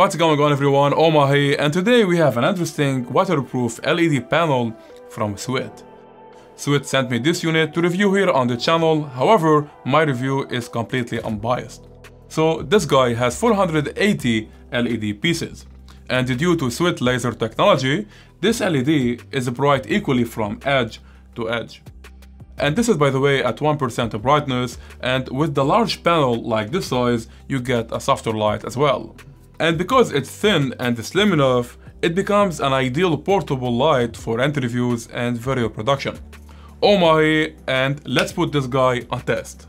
What's going on everyone, Omar here and today we have an interesting waterproof LED panel from Swit. Swit sent me this unit to review here on the channel, however my review is completely unbiased. So this guy has 480 LED pieces and due to Swit laser technology, this LED is bright equally from edge to edge. And this is by the way at 1% brightness and with the large panel like this size you get a softer light as well. And because it's thin and slim enough, it becomes an ideal portable light for interviews and video production. Oh my, and let's put this guy on test.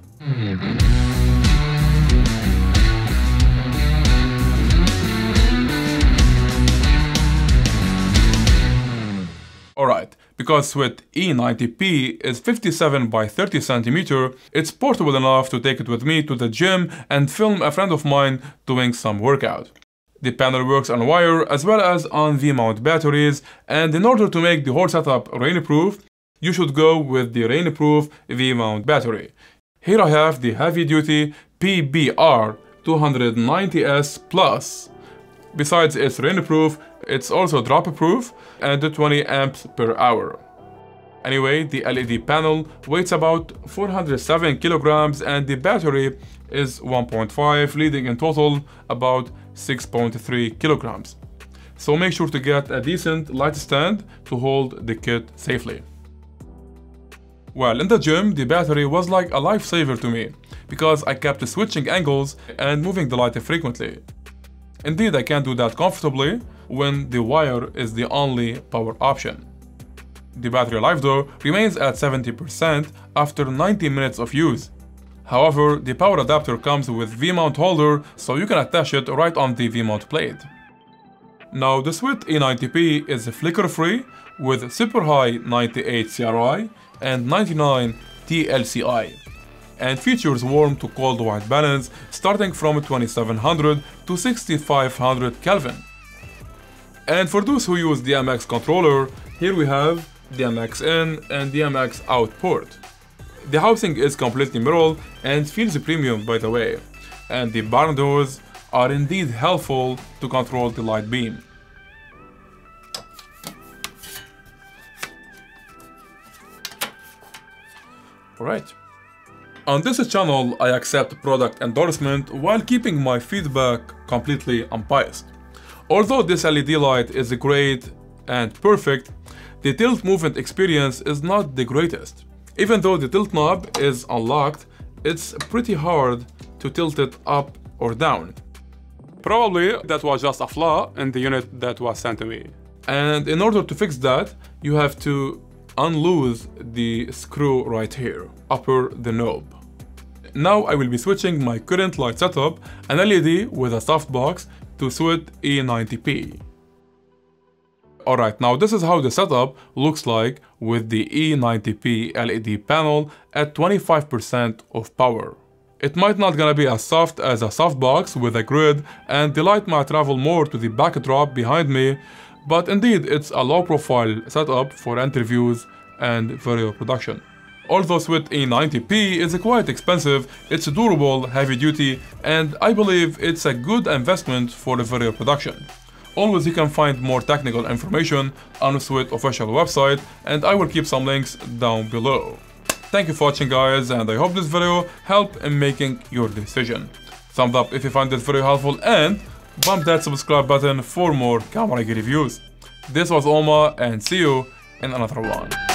Alright, because Swit E90P is 57 by 30 cm, it's portable enough to take it with me to the gym and film a friend of mine doing some workout. The panel works on wire as well as on V-mount batteries and in order to make the whole setup rainproof, you should go with the rainproof V-mount battery. Here I have the heavy-duty PBR 290S Plus. Besides its rainproof, it's also drop-proof and 20 amps per hour. Anyway, the LED panel weighs about 407 kilograms and the battery is 1.5, leading in total about 6.3 kilograms. So make sure to get a decent light stand to hold the kit safely. Well, in the gym, the battery was like a lifesaver to me, because I kept switching angles and moving the light frequently. Indeed, I can't do that comfortably when the wire is the only power option. The battery life though remains at 70% after 90 minutes of use. However, the power adapter comes with V-mount holder so you can attach it right on the V-mount plate. Now the Swit E90P is flicker free with super high 98 CRI and 99 TLCI and features warm to cold white balance starting from 2700 to 6500 Kelvin. And for those who use the MX controller, here we have DMX in and DMX out port. The housing is completely metal and feels premium by the way, and the barn doors are indeed helpful to control the light beam. Alright. On this channel, I accept product endorsement while keeping my feedback completely unbiased. Although this LED light is great and perfect, the tilt movement experience is not the greatest. Even though the tilt knob is unlocked, it's pretty hard to tilt it up or down. Probably that was just a flaw in the unit that was sent to me. And in order to fix that, you have to unloose the screw right here, upper the knob. Now I will be switching my current light setup, an LED with a softbox, to Swit E90P. Alright, now this is how the setup looks like with the E90P LED panel at 25% of power. It might not gonna be as soft as a softbox with a grid and the light might travel more to the backdrop behind me, but indeed it's a low profile setup for interviews and video production. Although Swit E90P is quite expensive, it's durable, heavy duty, and I believe it's a good investment for the video production. Always you can find more technical information on Swit official website and I will keep some links down below. Thank you for watching guys and I hope this video helped in making your decision. Thumbs up if you find this video helpful and bump that subscribe button for more camera reviews. This was Oma and see you in another one.